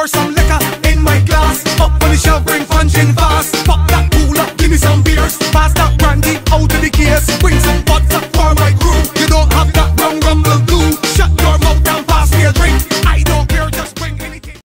pour some liquor in my glass. Up on the shelf, bring fun gin fast. Pop